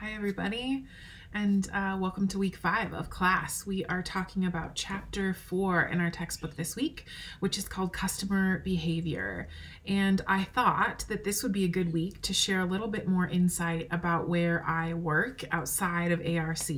Hi, everybody, and uh, welcome to week five of class. We are talking about chapter four in our textbook this week, which is called Customer Behavior. And I thought that this would be a good week to share a little bit more insight about where I work outside of ARC.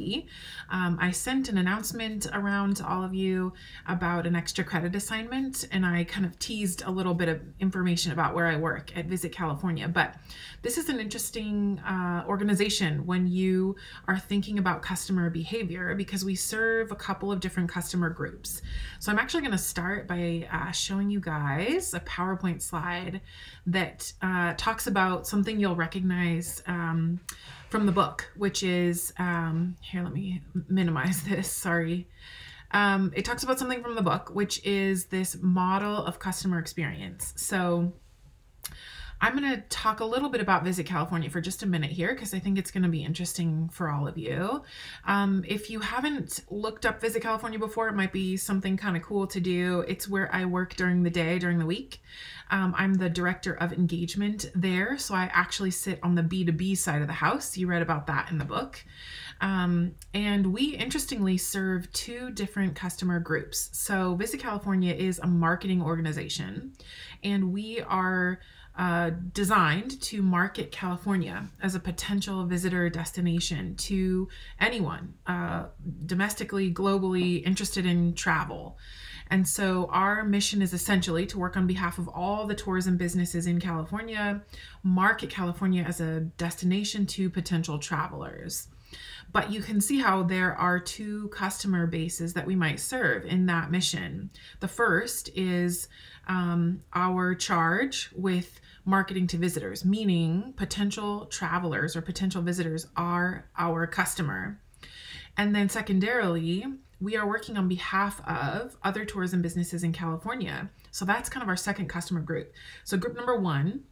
Um, I sent an announcement around to all of you about an extra credit assignment, and I kind of teased a little bit of information about where I work at Visit California. But this is an interesting uh, organization when you are thinking about customer behavior because we serve a couple of different customer groups. So I'm actually going to start by uh, showing you guys a PowerPoint slide slide that uh, talks about something you'll recognize um, from the book, which is, um, here, let me minimize this, sorry. Um, it talks about something from the book, which is this model of customer experience. So I'm going to talk a little bit about Visit California for just a minute here because I think it's going to be interesting for all of you. Um, if you haven't looked up Visit California before, it might be something kind of cool to do. It's where I work during the day, during the week. Um, I'm the director of engagement there, so I actually sit on the B2B side of the house. You read about that in the book. Um, and we interestingly serve two different customer groups. So Visit California is a marketing organization, and we are uh, designed to market California as a potential visitor destination to anyone uh, domestically, globally interested in travel. And so our mission is essentially to work on behalf of all the tourism businesses in California, market California as a destination to potential travelers. But you can see how there are two customer bases that we might serve in that mission. The first is um, our charge with marketing to visitors, meaning potential travelers or potential visitors are our customer. And then secondarily, we are working on behalf of other tourism businesses in California. So that's kind of our second customer group. So group number one,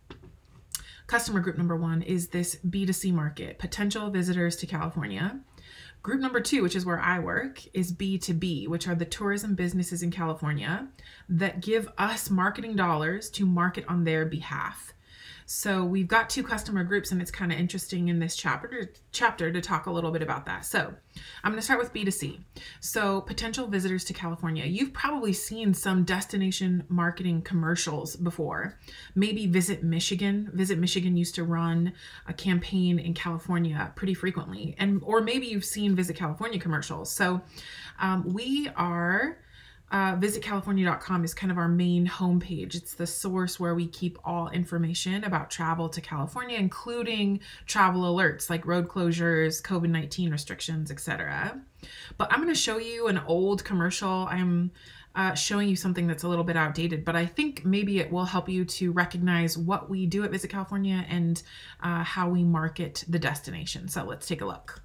customer group number one is this B2C market, potential visitors to California. Group number two, which is where I work, is B2B, which are the tourism businesses in California that give us marketing dollars to market on their behalf. So we've got two customer groups and it's kind of interesting in this chapter chapter to talk a little bit about that. So I'm going to start with B2C. So potential visitors to California. You've probably seen some destination marketing commercials before. Maybe Visit Michigan. Visit Michigan used to run a campaign in California pretty frequently. And or maybe you've seen Visit California commercials. So um, we are uh, visitcalifornia.com is kind of our main homepage. It's the source where we keep all information about travel to California, including travel alerts like road closures, COVID 19 restrictions, etc. But I'm going to show you an old commercial. I'm uh, showing you something that's a little bit outdated, but I think maybe it will help you to recognize what we do at Visit California and uh, how we market the destination. So let's take a look.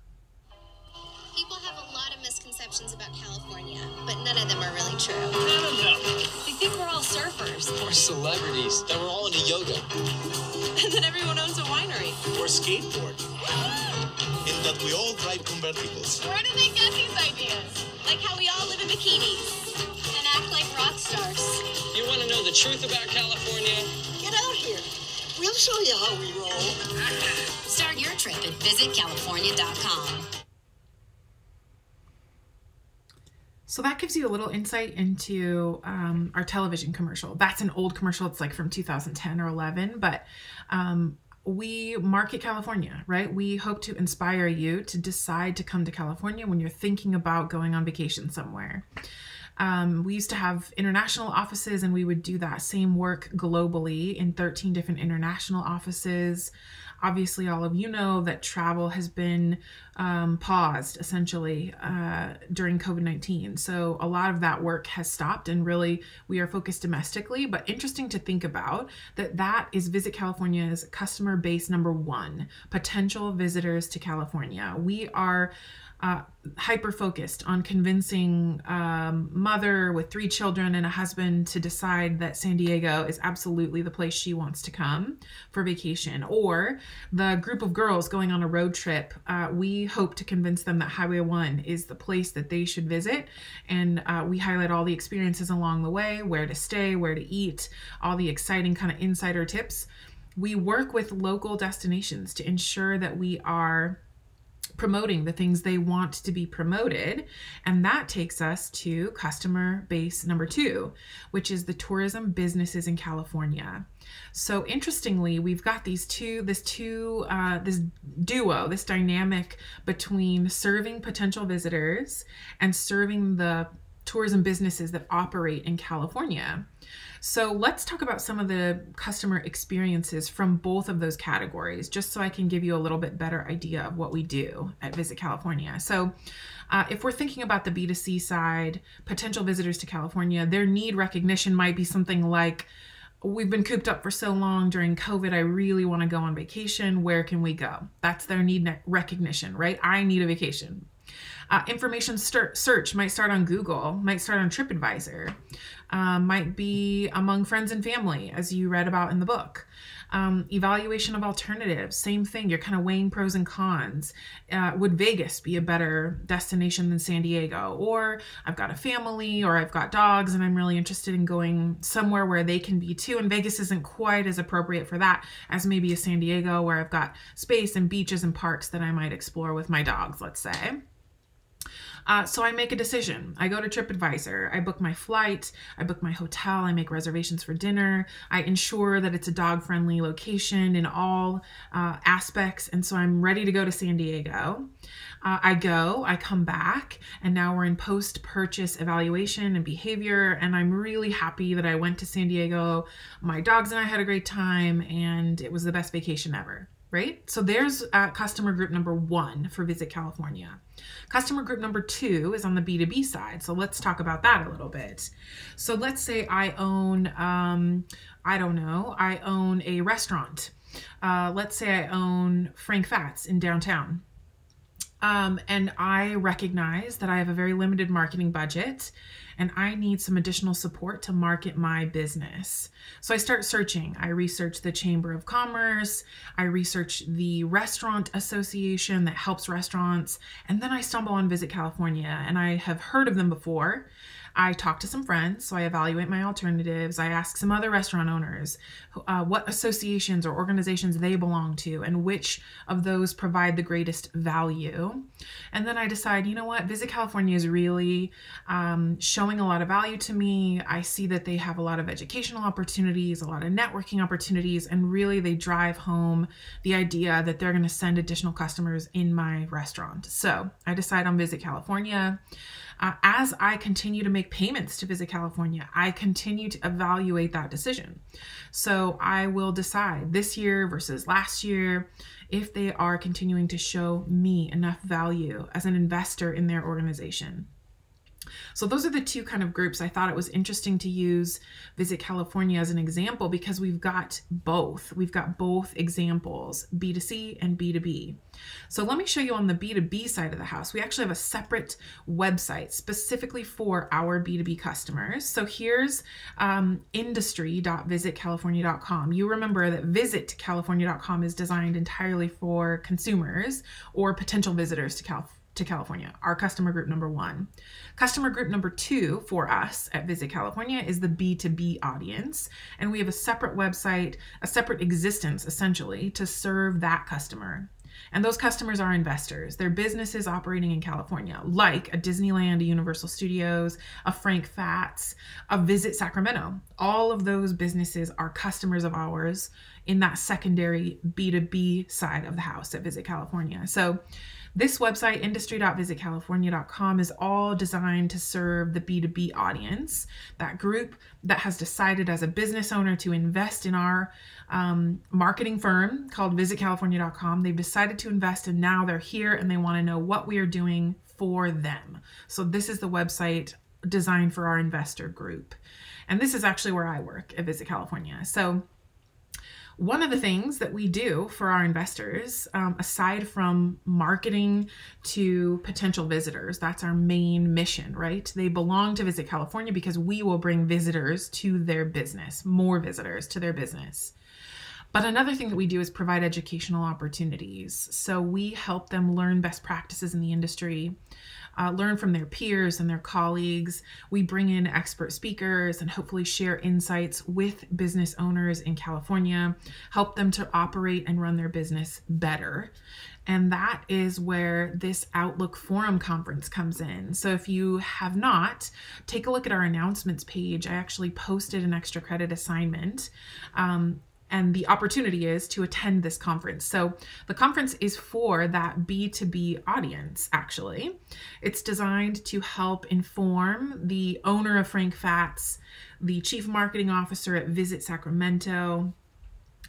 People have a lot of misconceptions about California, but none of them are really true. None of them. They think we're all surfers, We're celebrities. That we're all into yoga. and that everyone owns a winery. Or skateboard. and that we all drive convertibles. Where did they get these ideas? Like how we all live in bikinis and act like rock stars. You want to know the truth about California? Get out here. We'll show you how we roll. Start your trip at visitcalifornia.com. So that gives you a little insight into um, our television commercial. That's an old commercial. It's like from 2010 or 11, but um, we market California, right? We hope to inspire you to decide to come to California when you're thinking about going on vacation somewhere. Um, we used to have international offices and we would do that same work globally in 13 different international offices. Obviously, all of you know that travel has been um, paused essentially uh, during COVID 19. So, a lot of that work has stopped, and really we are focused domestically. But interesting to think about that that is Visit California's customer base number one potential visitors to California. We are uh, hyper focused on convincing um, mother with three children and a husband to decide that San Diego is absolutely the place she wants to come for vacation, or the group of girls going on a road trip. Uh, we hope to convince them that Highway 1 is the place that they should visit, and uh, we highlight all the experiences along the way where to stay, where to eat, all the exciting kind of insider tips. We work with local destinations to ensure that we are promoting the things they want to be promoted. And that takes us to customer base number two, which is the tourism businesses in California. So interestingly, we've got these two, this two, uh, this duo, this dynamic between serving potential visitors and serving the tourism businesses that operate in California. So let's talk about some of the customer experiences from both of those categories, just so I can give you a little bit better idea of what we do at Visit California. So uh, if we're thinking about the B2C side, potential visitors to California, their need recognition might be something like, we've been cooped up for so long during COVID. I really want to go on vacation. Where can we go? That's their need recognition, right? I need a vacation. Uh, information search might start on Google, might start on TripAdvisor, um, might be among friends and family, as you read about in the book. Um, evaluation of alternatives, same thing. You're kind of weighing pros and cons. Uh, would Vegas be a better destination than San Diego? Or I've got a family or I've got dogs and I'm really interested in going somewhere where they can be too. And Vegas isn't quite as appropriate for that as maybe a San Diego where I've got space and beaches and parks that I might explore with my dogs, let's say. Uh, so I make a decision. I go to TripAdvisor. I book my flight. I book my hotel. I make reservations for dinner. I ensure that it's a dog friendly location in all uh, aspects. And so I'm ready to go to San Diego. Uh, I go, I come back, and now we're in post purchase evaluation and behavior. And I'm really happy that I went to San Diego. My dogs and I had a great time, and it was the best vacation ever right? So there's uh, customer group number one for Visit California. Customer group number two is on the B2B side. So let's talk about that a little bit. So let's say I own, um, I don't know, I own a restaurant. Uh, let's say I own Frank Fat's in downtown. Um, and I recognize that I have a very limited marketing budget and I need some additional support to market my business. So I start searching. I research the Chamber of Commerce, I research the Restaurant Association that helps restaurants, and then I stumble on Visit California and I have heard of them before. I talk to some friends, so I evaluate my alternatives. I ask some other restaurant owners uh, what associations or organizations they belong to and which of those provide the greatest value. And then I decide, you know what, Visit California is really um, showing a lot of value to me. I see that they have a lot of educational opportunities, a lot of networking opportunities, and really they drive home the idea that they're going to send additional customers in my restaurant. So I decide on Visit California. Uh, as I continue to make payments to Visit California, I continue to evaluate that decision. So I will decide this year versus last year if they are continuing to show me enough value as an investor in their organization. So those are the two kind of groups. I thought it was interesting to use Visit California as an example because we've got both. We've got both examples, B2C and B2B. So let me show you on the B2B side of the house. We actually have a separate website specifically for our B2B customers. So here's um, industry.visitcalifornia.com. You remember that visitcalifornia.com is designed entirely for consumers or potential visitors to California to California, our customer group number one. Customer group number two for us at Visit California is the B2B audience. And we have a separate website, a separate existence essentially to serve that customer. And those customers are investors. They're businesses operating in California, like a Disneyland, a Universal Studios, a Frank Fat's, a Visit Sacramento. All of those businesses are customers of ours in that secondary B2B side of the house at Visit California. So this website, industry.visitcalifornia.com, is all designed to serve the B2B audience, that group that has decided as a business owner to invest in our um, marketing firm called visitcalifornia.com. They've decided to invest and now they're here and they want to know what we are doing for them. So, this is the website designed for our investor group. And this is actually where I work at Visit California. So, one of the things that we do for our investors, um, aside from marketing to potential visitors, that's our main mission, right? They belong to Visit California because we will bring visitors to their business, more visitors to their business. But another thing that we do is provide educational opportunities. So we help them learn best practices in the industry uh, learn from their peers and their colleagues. We bring in expert speakers and hopefully share insights with business owners in California, help them to operate and run their business better. And that is where this Outlook Forum conference comes in. So if you have not, take a look at our announcements page. I actually posted an extra credit assignment. Um, and the opportunity is to attend this conference. So the conference is for that B2B audience, actually. It's designed to help inform the owner of Frank Fat's, the chief marketing officer at Visit Sacramento,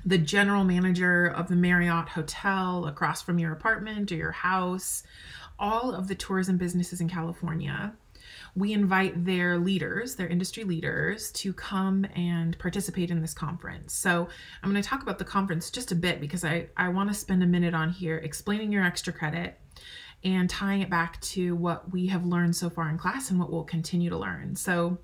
the general manager of the Marriott Hotel across from your apartment or your house, all of the tourism businesses in California we invite their leaders, their industry leaders, to come and participate in this conference. So I'm going to talk about the conference just a bit because I, I want to spend a minute on here explaining your extra credit and tying it back to what we have learned so far in class and what we'll continue to learn. So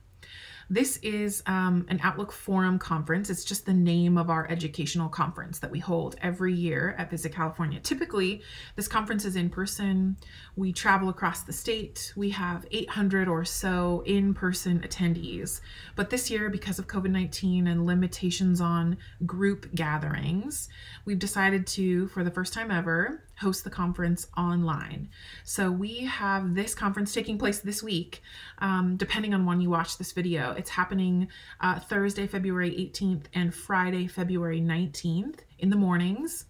this is um, an Outlook Forum conference. It's just the name of our educational conference that we hold every year at Visit California. Typically, this conference is in person. We travel across the state. We have 800 or so in person attendees. But this year, because of COVID 19 and limitations on group gatherings, we've decided to, for the first time ever, host the conference online. So we have this conference taking place this week, um, depending on when you watch this video. It's happening uh, Thursday, February 18th and Friday, February 19th in the mornings.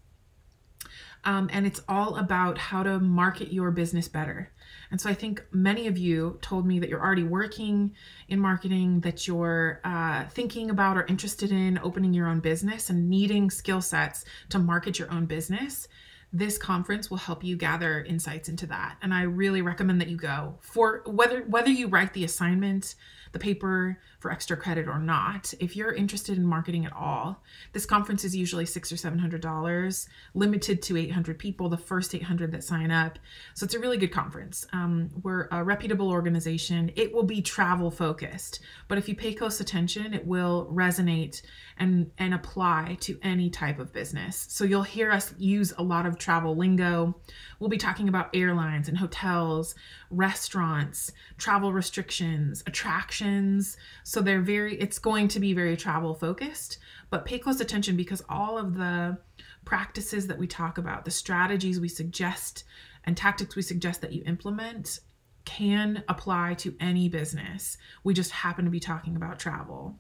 Um, and it's all about how to market your business better. And so I think many of you told me that you're already working in marketing, that you're uh, thinking about or interested in opening your own business and needing skill sets to market your own business this conference will help you gather insights into that. And i really recommend that you go for whether whether you write the assignment the paper for extra credit or not. If you're interested in marketing at all, this conference is usually six or seven hundred dollars, limited to 800 people, the first 800 that sign up. So it's a really good conference. Um, we're a reputable organization. It will be travel focused, but if you pay close attention, it will resonate and and apply to any type of business. So you'll hear us use a lot of travel lingo. We'll be talking about airlines and hotels, restaurants, travel restrictions, attractions. So they're very, it's going to be very travel focused, but pay close attention because all of the practices that we talk about, the strategies we suggest, and tactics we suggest that you implement can apply to any business. We just happen to be talking about travel.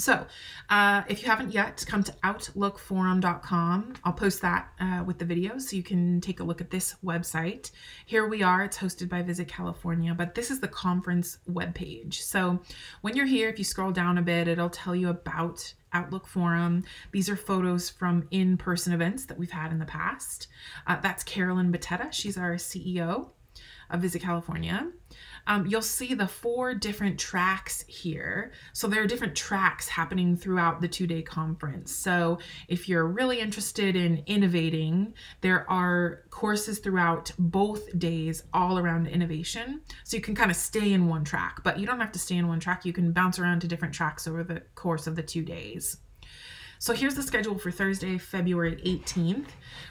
So, uh, if you haven't yet, come to outlookforum.com. I'll post that uh, with the video so you can take a look at this website. Here we are. It's hosted by Visit California, but this is the conference webpage. So, when you're here, if you scroll down a bit, it'll tell you about Outlook Forum. These are photos from in person events that we've had in the past. Uh, that's Carolyn Beteta. She's our CEO of Visit California um, you'll see the four different tracks here. So there are different tracks happening throughout the two-day conference. So if you're really interested in innovating, there are courses throughout both days all around innovation. So you can kind of stay in one track, but you don't have to stay in one track. You can bounce around to different tracks over the course of the two days. So here's the schedule for Thursday, February 18th.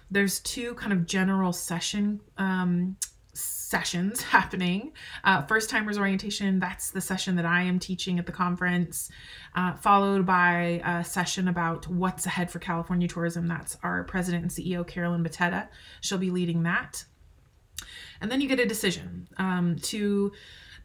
There's two kind of general session um, sessions happening. Uh, first timers orientation, that's the session that I am teaching at the conference, uh, followed by a session about what's ahead for California tourism. That's our president and CEO, Carolyn Beteta. She'll be leading that. And then you get a decision um, to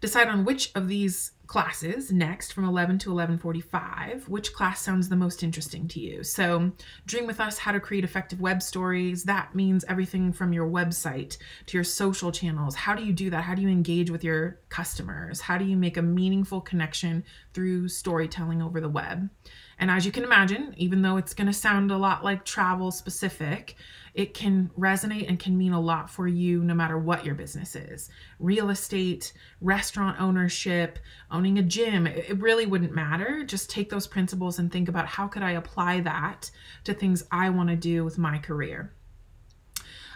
decide on which of these classes next from 11 to 11:45 which class sounds the most interesting to you? So dream with us how to create effective web stories. That means everything from your website to your social channels. How do you do that? How do you engage with your customers? How do you make a meaningful connection through storytelling over the web and as you can imagine even though it's going to sound a lot like travel specific it can resonate and can mean a lot for you no matter what your business is real estate, restaurant ownership, owning a gym. It really wouldn't matter. Just take those principles and think about how could I apply that to things I want to do with my career.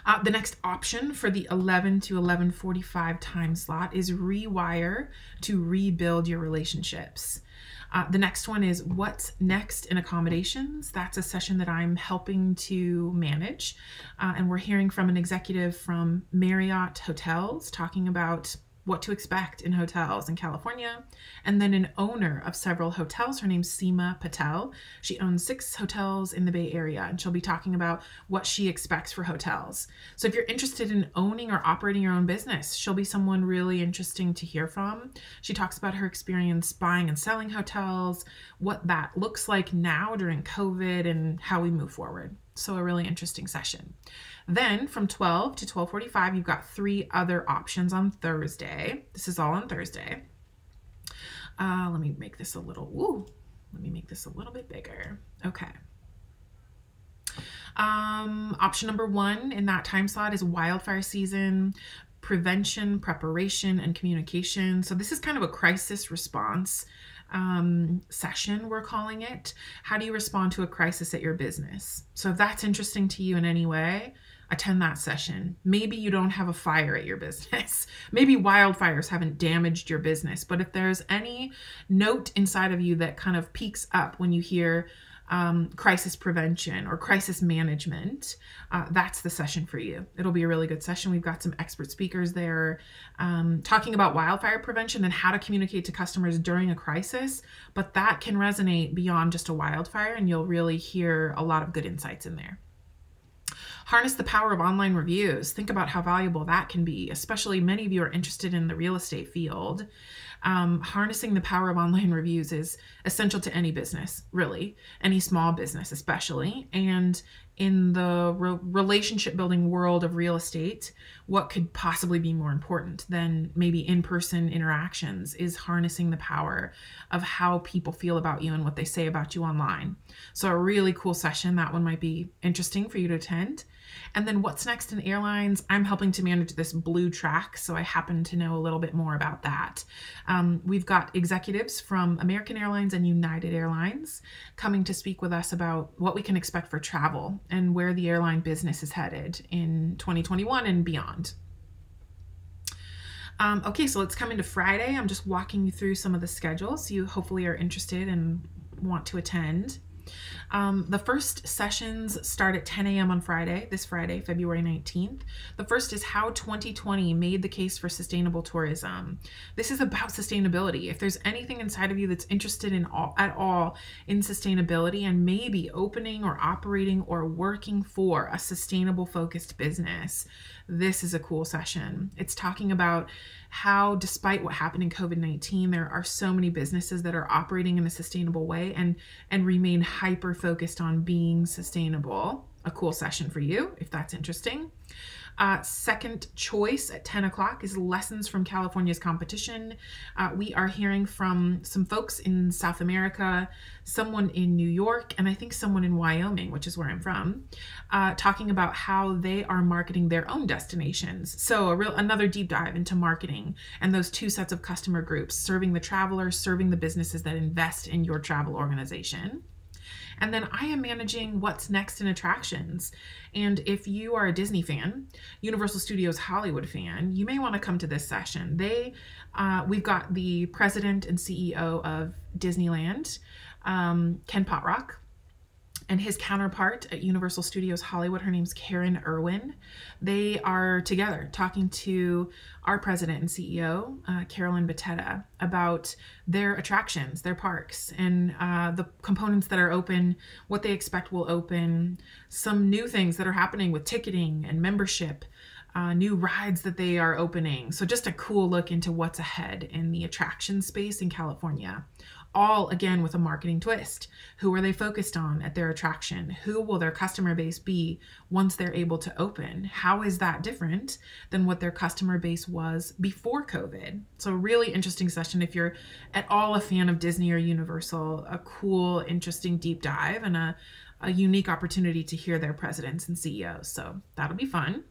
Uh, the next option for the 11 to 11:45 time slot is rewire to rebuild your relationships. Uh, the next one is What's Next in Accommodations. That's a session that I'm helping to manage. Uh, and we're hearing from an executive from Marriott Hotels talking about what to expect in hotels in California, and then an owner of several hotels. Her name's Seema Patel. She owns six hotels in the Bay Area, and she'll be talking about what she expects for hotels. So if you're interested in owning or operating your own business, she'll be someone really interesting to hear from. She talks about her experience buying and selling hotels, what that looks like now during COVID, and how we move forward. So a really interesting session. Then from 12 to 12:45, you've got three other options on Thursday. This is all on Thursday. Uh, let me make this a little. Woo, let me make this a little bit bigger. Okay. Um, option number one in that time slot is wildfire season, prevention, preparation, and communication. So this is kind of a crisis response um, session, we're calling it. How do you respond to a crisis at your business? So if that's interesting to you in any way, attend that session. Maybe you don't have a fire at your business. Maybe wildfires haven't damaged your business, but if there's any note inside of you that kind of peaks up when you hear um, crisis prevention or crisis management, uh, that's the session for you. It'll be a really good session. We've got some expert speakers there um, talking about wildfire prevention and how to communicate to customers during a crisis, but that can resonate beyond just a wildfire, and you'll really hear a lot of good insights in there. Harness the power of online reviews. Think about how valuable that can be, especially many of you are interested in the real estate field. Um, harnessing the power of online reviews is essential to any business, really, any small business, especially. And in the re- relationship building world of real estate, what could possibly be more important than maybe in person interactions is harnessing the power of how people feel about you and what they say about you online. So, a really cool session. That one might be interesting for you to attend. And then what's next in airlines? I'm helping to manage this blue track, so I happen to know a little bit more about that. Um, we've got executives from American Airlines and United Airlines coming to speak with us about what we can expect for travel and where the airline business is headed in 2021 and beyond. Um, okay, so let's come into Friday. I'm just walking you through some of the schedules. You hopefully are interested and want to attend. Um, the first sessions start at 10 a.m. on Friday, this Friday, February 19th. The first is how 2020 made the case for sustainable tourism. This is about sustainability. If there's anything inside of you that's interested in all, at all in sustainability and maybe opening or operating or working for a sustainable focused business, this is a cool session. It's talking about how, despite what happened in COVID 19, there are so many businesses that are operating in a sustainable way and, and remain hyper focused on being sustainable. A cool session for you if that's interesting. Uh, second choice at 10 o'clock is Lessons from California's Competition. Uh, we are hearing from some folks in South America, someone in New York, and I think someone in Wyoming, which is where I'm from, uh, talking about how they are marketing their own destinations. So a real another deep dive into marketing and those two sets of customer groups, serving the travelers, serving the businesses that invest in your travel organization. And then I am managing what's next in attractions. And if you are a Disney fan, Universal Studios Hollywood fan, you may want to come to this session. They, uh, we've got the president and CEO of Disneyland, um, Ken Potrock and his counterpart at Universal Studios Hollywood, her name's Karen Irwin. They are together talking to our president and CEO, uh, Carolyn Beteta, about their attractions, their parks, and uh, the components that are open, what they expect will open, some new things that are happening with ticketing and membership. Uh, new rides that they are opening. So, just a cool look into what's ahead in the attraction space in California all again with a marketing twist. Who are they focused on at their attraction? Who will their customer base be once they're able to open? How is that different than what their customer base was before COVID? So, really interesting session. If you're at all a fan of Disney or Universal, a cool, interesting deep dive and a, a unique opportunity to hear their presidents and CEOs. So, that'll be fun.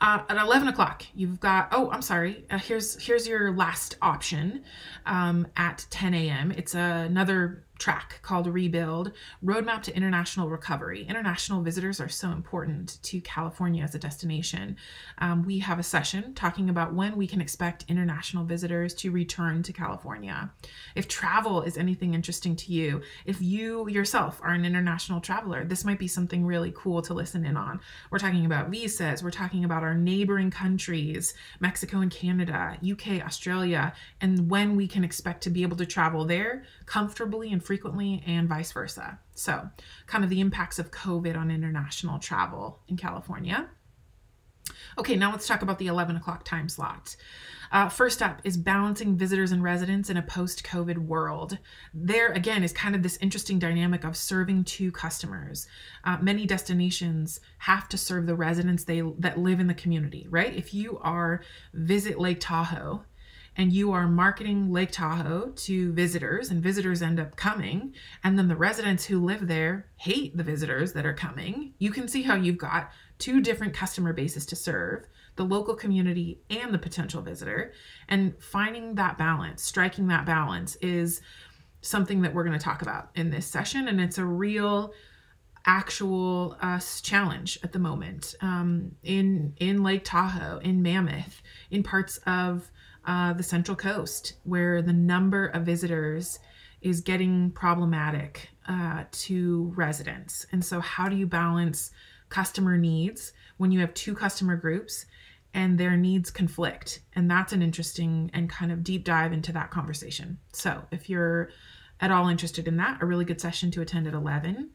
Uh, at 11 o'clock, you've got, oh, I'm sorry. Uh, here's, here's your last option um, at 10 a.m. It's another track called Rebuild Roadmap to International Recovery. International visitors are so important to California as a destination. Um, we have a session talking about when we can expect international visitors to return to California. If travel is anything interesting to you, if you yourself are an international traveler, this might be something really cool to listen in on. We're talking about visas, we're talking about our neighboring countries, Mexico and Canada, UK, Australia, and when we can expect to be able to travel there comfortably and frequently, and vice versa. So, kind of the impacts of COVID on international travel in California. Okay, now let's talk about the 11 o'clock time slot. Uh, first up is balancing visitors and residents in a post COVID world. There, again, is kind of this interesting dynamic of serving two customers. Uh, many destinations have to serve the residents they that live in the community, right? If you are visit Lake Tahoe, and you are marketing Lake Tahoe to visitors, and visitors end up coming, and then the residents who live there hate the visitors that are coming, you can see how you've got two different customer bases to serve the local community and the potential visitor. And finding that balance, striking that balance, is something that we're going to talk about in this session. And it's a real actual uh, challenge at the moment um, in in Lake Tahoe, in Mammoth, in parts of uh, the Central Coast, where the number of visitors is getting problematic uh, to residents. And so, how do you balance customer needs when you have two customer groups and their needs conflict? And that's an interesting and kind of deep dive into that conversation. So, if you're at all interested in that, a really good session to attend at 11.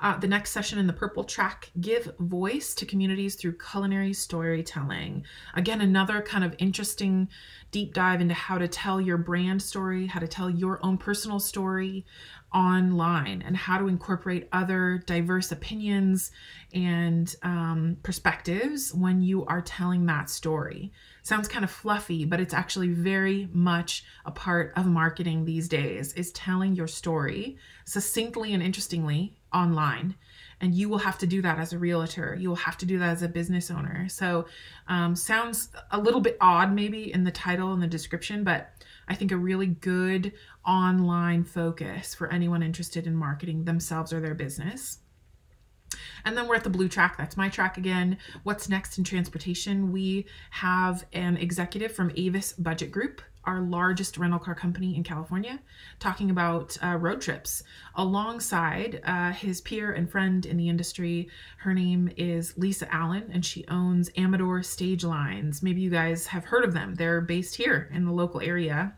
Uh, the next session in the purple track, give voice to communities through culinary storytelling. Again, another kind of interesting deep dive into how to tell your brand story, how to tell your own personal story online, and how to incorporate other diverse opinions and um, perspectives when you are telling that story. Sounds kind of fluffy, but it's actually very much a part of marketing these days is telling your story succinctly and interestingly online and you will have to do that as a realtor you will have to do that as a business owner so um, sounds a little bit odd maybe in the title and the description but i think a really good online focus for anyone interested in marketing themselves or their business and then we're at the blue track. That's my track again. What's next in transportation? We have an executive from Avis Budget Group our largest rental car company in California, talking about uh, road trips alongside uh, his peer and friend in the industry. Her name is Lisa Allen, and she owns Amador Stage Lines. Maybe you guys have heard of them. They're based here in the local area,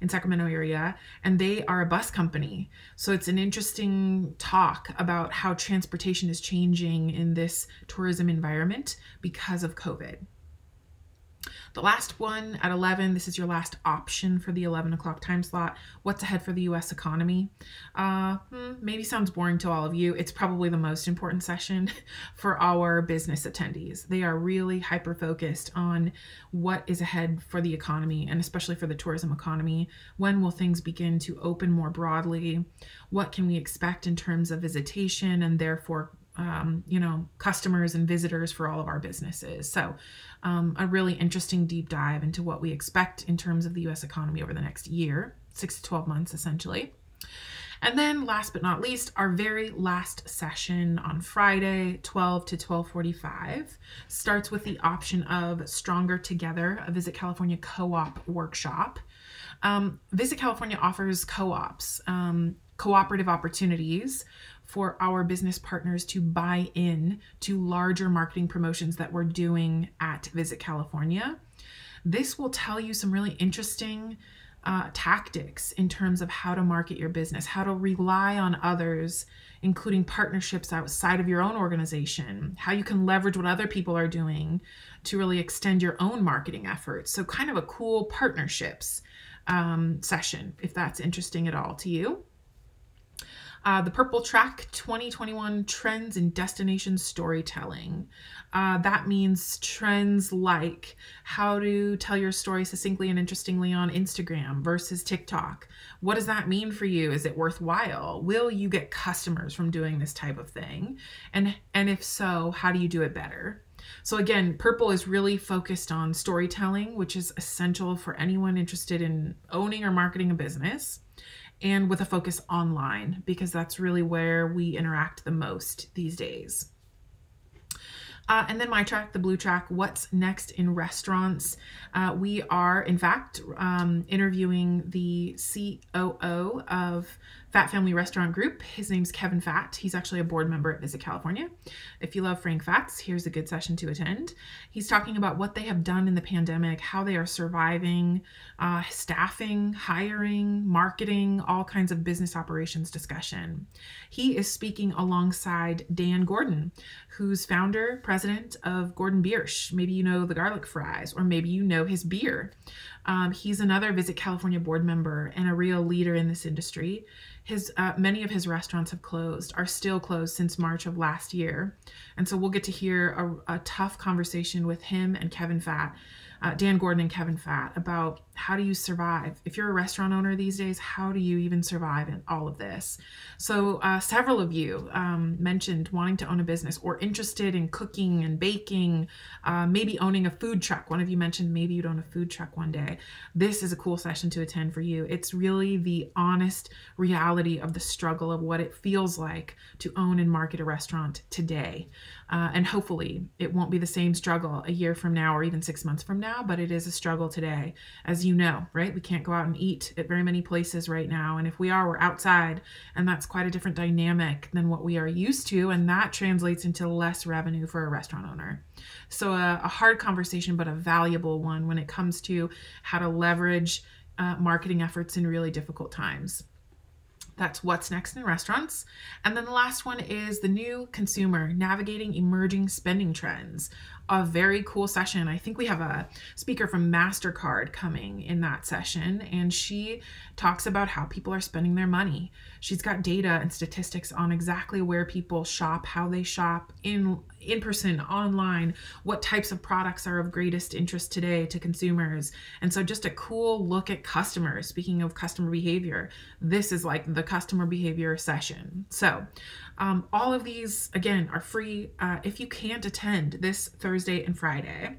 in Sacramento area, and they are a bus company. So it's an interesting talk about how transportation is changing in this tourism environment because of COVID. The last one at 11, this is your last option for the 11 o'clock time slot. What's ahead for the US economy? Uh, hmm, maybe sounds boring to all of you. It's probably the most important session for our business attendees. They are really hyper focused on what is ahead for the economy and especially for the tourism economy. When will things begin to open more broadly? What can we expect in terms of visitation and therefore um, you know, customers and visitors for all of our businesses. So, um, a really interesting deep dive into what we expect in terms of the US economy over the next year, six to 12 months essentially. And then last but not least, our very last session on Friday, 12 to 1245, starts with the option of Stronger Together, a Visit California co-op workshop. Um, Visit California offers co-ops, um, cooperative opportunities for our business partners to buy in to larger marketing promotions that we're doing at Visit California. This will tell you some really interesting uh, tactics in terms of how to market your business, how to rely on others, including partnerships outside of your own organization, how you can leverage what other people are doing to really extend your own marketing efforts. So, kind of a cool partnerships um, session if that's interesting at all to you. Uh, the Purple Track 2021 Trends in Destination Storytelling. Uh, that means trends like how to tell your story succinctly and interestingly on Instagram versus TikTok. What does that mean for you? Is it worthwhile? Will you get customers from doing this type of thing? And, and if so, how do you do it better? So again, Purple is really focused on storytelling, which is essential for anyone interested in owning or marketing a business and with a focus online because that's really where we interact the most these days. Uh, and then my track, the blue track, what's next in restaurants? Uh, we are, in fact, um, interviewing the COO of Fat Family Restaurant Group. His name's Kevin Fat. He's actually a board member at Visit California. If you love Frank Fat's, here's a good session to attend. He's talking about what they have done in the pandemic, how they are surviving, uh, staffing, hiring, marketing, all kinds of business operations discussion. He is speaking alongside Dan Gordon, who's founder, president of Gordon Biersch. Maybe you know the garlic fries, or maybe you know his beer. Um, he's another Visit California board member and a real leader in this industry. His uh, many of his restaurants have closed, are still closed since March of last year, and so we'll get to hear a, a tough conversation with him and Kevin Fat, uh, Dan Gordon and Kevin Fat about how do you survive? If you're a restaurant owner these days, how do you even survive in all of this? So, uh, several of you um, mentioned wanting to own a business or interested in cooking and baking, uh, maybe owning a food truck. One of you mentioned maybe you'd own a food truck one day. This is a cool session to attend for you. It's really the honest reality of the struggle of what it feels like to own and market a restaurant today. Uh, and hopefully, it won't be the same struggle a year from now or even six months from now, but it is a struggle today. As you know, right? We can't go out and eat at very many places right now. And if we are, we're outside. And that's quite a different dynamic than what we are used to. And that translates into less revenue for a restaurant owner. So, a, a hard conversation, but a valuable one when it comes to how to leverage uh, marketing efforts in really difficult times. That's what's next in restaurants. And then the last one is the new consumer navigating emerging spending trends. A very cool session. I think we have a speaker from MasterCard coming in that session, and she talks about how people are spending their money. She's got data and statistics on exactly where people shop, how they shop in in person, online, what types of products are of greatest interest today to consumers. And so just a cool look at customers. Speaking of customer behavior, this is like the customer behavior session. So um, all of these, again, are free uh, if you can't attend this Thursday and Friday.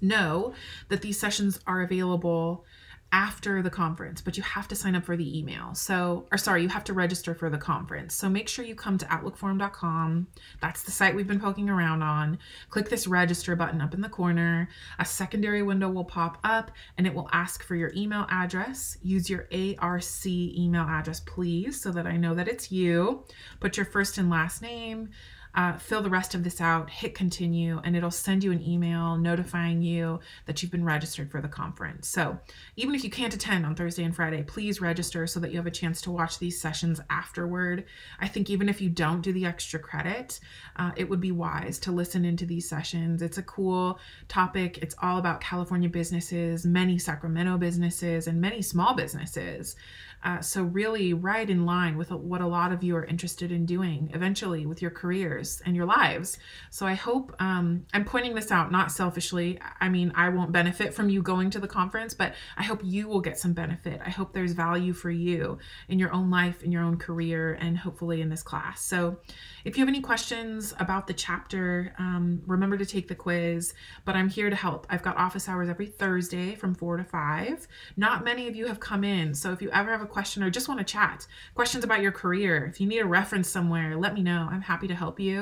Know that these sessions are available after the conference, but you have to sign up for the email. So, or sorry, you have to register for the conference. So make sure you come to outlookforum.com. That's the site we've been poking around on. Click this register button up in the corner. A secondary window will pop up and it will ask for your email address. Use your ARC email address, please, so that I know that it's you. Put your first and last name, uh, fill the rest of this out, hit continue, and it'll send you an email notifying you that you've been registered for the conference. So even if you can't attend on Thursday and Friday, please register so that you have a chance to watch these sessions afterward. I think even if you don't do the extra credit, uh, it would be wise to listen into these sessions. It's a cool topic. It's all about California businesses, many Sacramento businesses, and many small businesses. Uh, so, really, right in line with what a lot of you are interested in doing eventually with your careers and your lives. So, I hope um, I'm pointing this out not selfishly. I mean, I won't benefit from you going to the conference, but I hope you will get some benefit. I hope there's value for you in your own life, in your own career, and hopefully in this class. So, if you have any questions about the chapter, um, remember to take the quiz. But I'm here to help. I've got office hours every Thursday from 4 to 5. Not many of you have come in. So, if you ever have a question or just want to chat, questions about your career, if you need a reference somewhere, let me know. I'm happy to help you.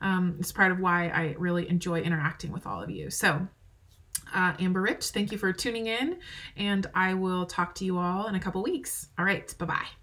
Um, it's part of why I really enjoy interacting with all of you. So, uh, Amber Rich, thank you for tuning in, and I will talk to you all in a couple weeks. All right, bye bye.